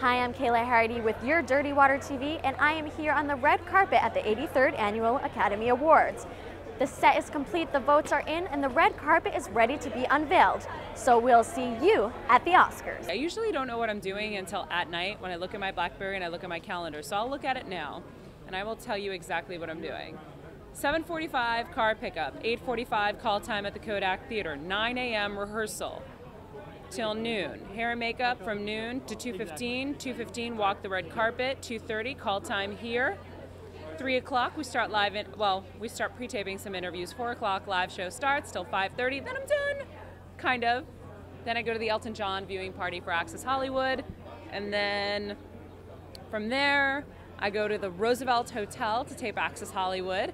Hi, I'm Kayla Harrity with your Dirty Water TV, and I am here on the red carpet at the 83rd Annual Academy Awards. The set is complete, the votes are in, and the red carpet is ready to be unveiled. So we'll see you at the Oscars. I usually don't know what I'm doing until at night when I look at my Blackberry and I look at my calendar. So I'll look at it now, and I will tell you exactly what I'm doing. 7:45 car pickup, 8:45 call time at the Kodak Theater, 9 a.m. rehearsal till noon. Hair and makeup from noon to 2:15. 2:15 walk the red carpet. 2:30 call time here. Three o'clock we start live. In, well, we start pre-taping some interviews. Four o'clock live show starts till 5:30. Then I'm done, kind of. Then I go to the Elton John viewing party for Access Hollywood, and then from there I go to the Roosevelt Hotel to tape Access Hollywood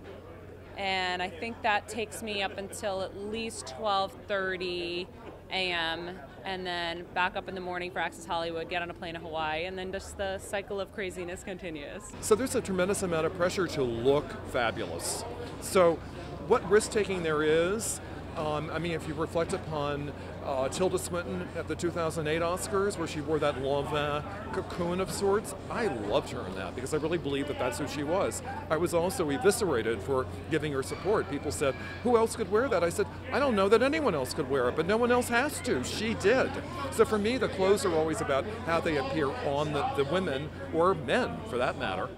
and I think that takes me up until at least 12:30 a.m. and then back up in the morning for Access Hollywood, get on a plane to Hawaii, and then just the cycle of craziness continues. So there's a tremendous amount of pressure to look fabulous. So what risk taking there is um, I mean, if you reflect upon uh, Tilda Swinton at the 2008 Oscars, where she wore that Lanvin cocoon of sorts, I loved her in that because I really believe that that's who she was. I was also eviscerated for giving her support. People said, Who else could wear that? I said, I don't know that anyone else could wear it, but no one else has to. She did. So for me, the clothes are always about how they appear on the, the women or men, for that matter.